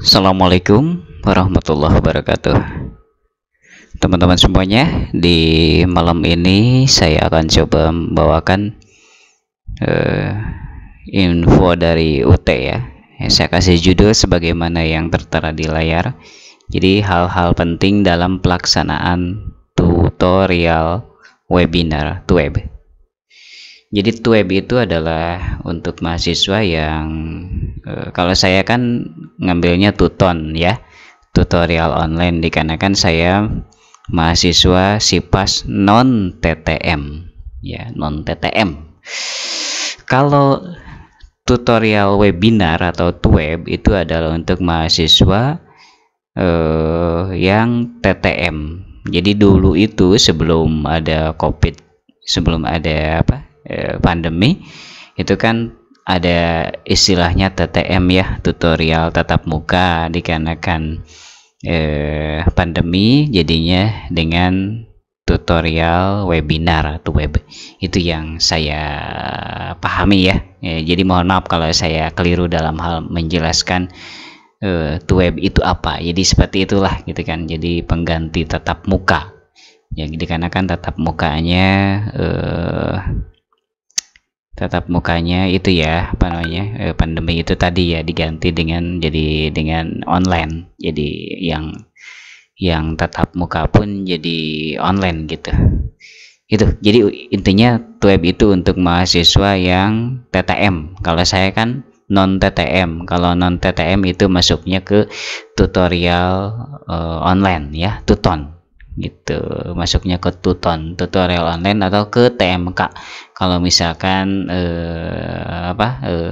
Assalamualaikum warahmatullahi wabarakatuh. Teman-teman semuanya Di malam ini Saya akan coba membawakan uh, Info dari UT ya. Saya kasih judul sebagaimana yang tertera di layar. Jadi hal-hal penting dalam pelaksanaan Tutorial Webinar Tuweb jadi TWEB itu adalah untuk mahasiswa yang e, kalau saya kan ngambilnya tuton ya, tutorial online dikarenakan saya mahasiswa SIPAS non TTM ya, non TTM. Kalau tutorial webinar atau TWEB itu adalah untuk mahasiswa e, yang TTM. Jadi dulu itu sebelum ada Covid, sebelum ada apa? Eh, pandemi itu kan ada istilahnya TTM ya tutorial tatap muka dikarenakan eh, pandemi jadinya dengan tutorial webinar atau web itu yang saya pahami ya. ya jadi mohon maaf kalau saya keliru dalam hal menjelaskan uh, web itu apa jadi seperti itulah gitu kan jadi pengganti tatap muka ya dikarenakan tatap mukanya uh, tatap mukanya itu ya apa namanya eh, pandemi itu tadi ya diganti dengan jadi dengan online. Jadi yang yang tatap muka pun jadi online gitu. Itu jadi intinya web itu untuk mahasiswa yang TTM kalau saya kan non TTM kalau non TTM itu masuknya ke tutorial uh, online ya tuton gitu. Masuknya ke tuton tutorial online atau ke TMK kalau misalkan eh, apa eh,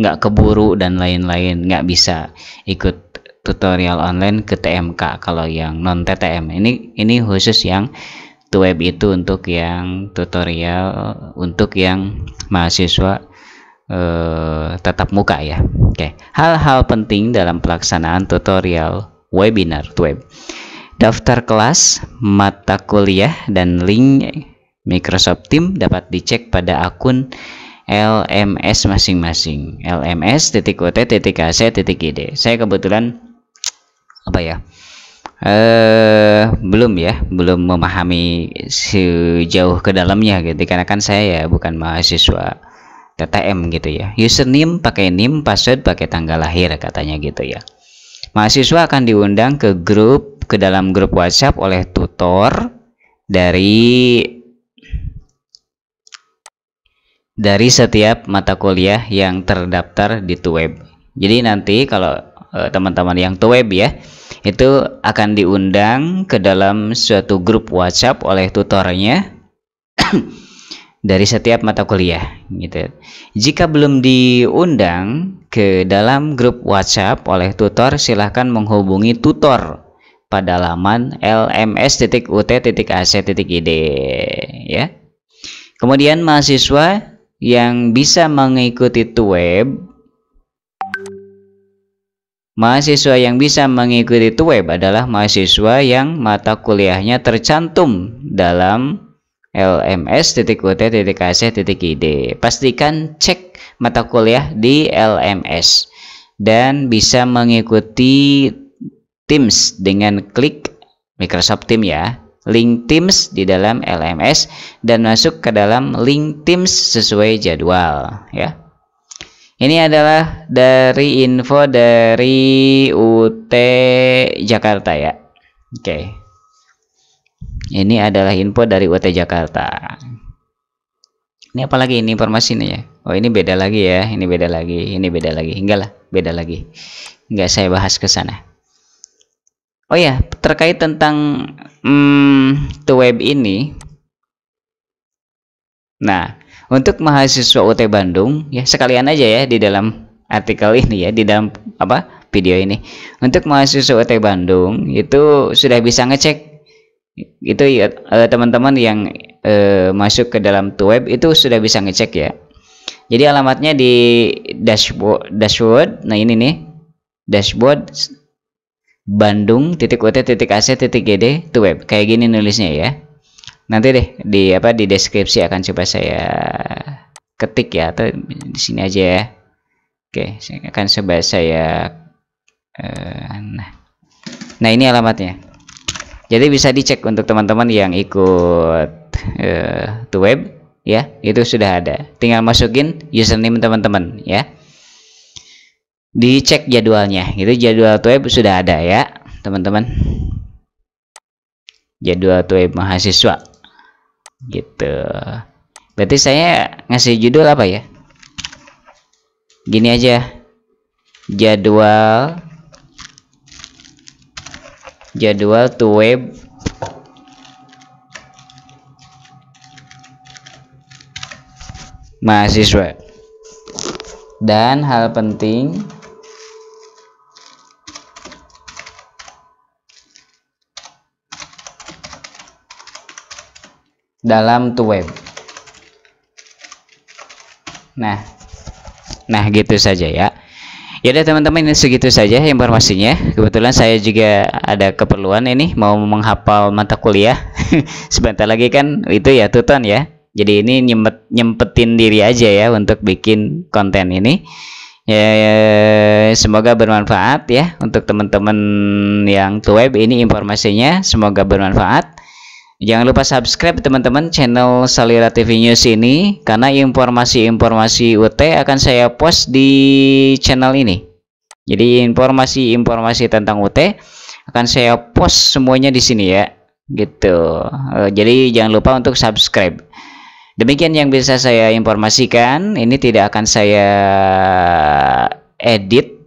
nggak keburu dan lain-lain nggak bisa ikut tutorial online ke TMK kalau yang non TTM ini ini khusus yang web itu untuk yang tutorial untuk yang mahasiswa eh, tatap muka ya. Oke. Hal-hal penting dalam pelaksanaan tutorial webinar web Daftar kelas, mata kuliah, dan link Microsoft Teams dapat dicek pada akun LMS masing-masing. lms.ut.ac.id. Saya kebetulan apa ya? Eh belum ya, belum memahami sejauh ke dalamnya gitu karena kan saya ya bukan mahasiswa TTM gitu ya. Username pakai NIM, password pakai tanggal lahir katanya gitu ya. Mahasiswa akan diundang ke grup ke dalam grup WhatsApp oleh tutor dari dari setiap mata kuliah yang terdaftar di Tuweb. Jadi nanti kalau eh, teman-teman yang Tuweb ya, itu akan diundang ke dalam suatu grup WhatsApp oleh tutornya dari setiap mata kuliah gitu. Jika belum diundang ke dalam grup WhatsApp oleh tutor, silahkan menghubungi tutor pada laman lms.ut.ac.id ya. Kemudian mahasiswa yang bisa mengikuti web Mahasiswa yang bisa mengikuti web adalah mahasiswa yang mata kuliahnya tercantum dalam lms.ut.ac.id. Pastikan cek mata kuliah di LMS dan bisa mengikuti Teams dengan klik Microsoft Teams ya. Link Teams di dalam LMS dan masuk ke dalam link Teams sesuai jadwal ya. Ini adalah dari info dari UT Jakarta ya. Oke ini adalah info dari UT Jakarta. Ini apalagi ini informasi ini ya? Oh ini beda lagi ya. Ini beda lagi. Ini beda lagi. Enggak lah beda lagi. Enggak saya bahas ke sana. Oh ya, terkait tentang hmm, web ini. Nah, untuk mahasiswa UT Bandung ya sekalian aja ya di dalam artikel ini ya di dalam apa video ini. Untuk mahasiswa UT Bandung itu sudah bisa ngecek itu ya teman-teman yang eh, masuk ke dalam web itu sudah bisa ngecek ya. Jadi alamatnya di dashboard dashboard. Nah ini nih. Dashboard Bandung titik ut titik ac titik gd itu web. Kayak gini nulisnya ya. Nanti deh di apa di deskripsi akan coba saya ketik ya atau di sini aja ya. Oke saya akan coba saya uh, nah. Nah ini alamatnya jadi bisa dicek untuk teman-teman yang ikut uh, to web ya. Itu sudah ada. Tinggal masukin username teman-teman ya. Dicek jadwalnya. Itu jadwal web sudah ada ya teman-teman. Jadwal web mahasiswa. Gitu. Berarti saya ngasih judul apa ya? Gini aja. Jadwal jadwal to web. Mahasiswa. Dan hal penting dalam to web. Nah nah gitu saja ya ya udah teman-teman ini segitu saja informasinya. Kebetulan saya juga ada keperluan ini mau menghafal mata kuliah. Sebentar lagi kan itu ya tuton ya. Jadi ini nyempet nyempetin diri aja ya untuk bikin konten ini. Ya, ya semoga bermanfaat ya untuk teman-teman yang to web. Ini informasinya semoga bermanfaat Jangan lupa subscribe teman-teman channel Salira TV News ini karena informasi-informasi UT akan saya post di channel ini. Jadi informasi-informasi tentang UT akan saya post semuanya di sini ya. Gitu. Eh, jadi jangan lupa untuk subscribe. Demikian yang bisa saya informasikan. Ini tidak akan saya edit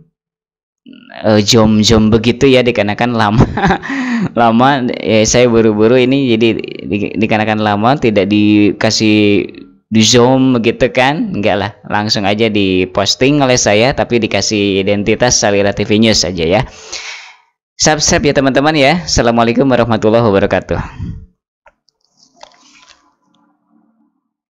uh, jom-jom begitu ya dikarenakan lama. Lama ya saya buru-buru ini jadi di, dikarenakan lama tidak dikasih di zoom begitu kan? Enggak lah langsung aja diposting oleh saya tapi dikasih identitas Salira TV News saja ya. Subscribe ya teman-teman ya. Assalamualaikum warahmatullahi wabarakatuh